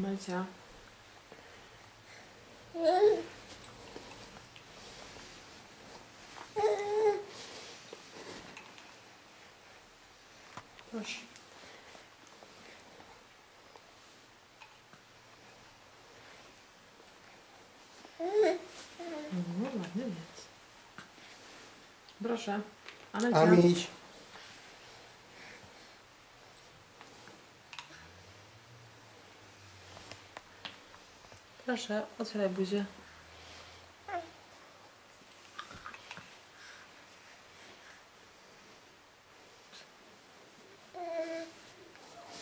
Amelcia. Proszę. No, ładny jest. Proszę. Amelcia. Amiś. Proszę, otwieraj buzię.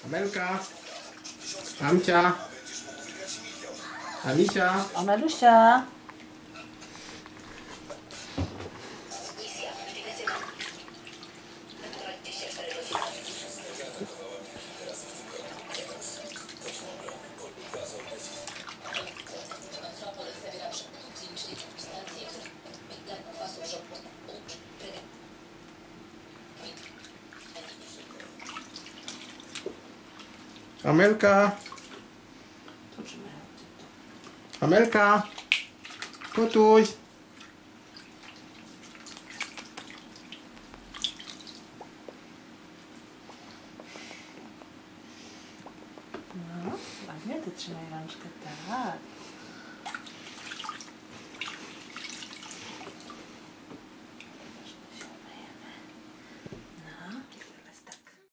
Amelka. Amcia. Amisia. Amelusia. Amelka. Amelka. Kotuś. No, ładnie ty trzymaj rączkę, tak.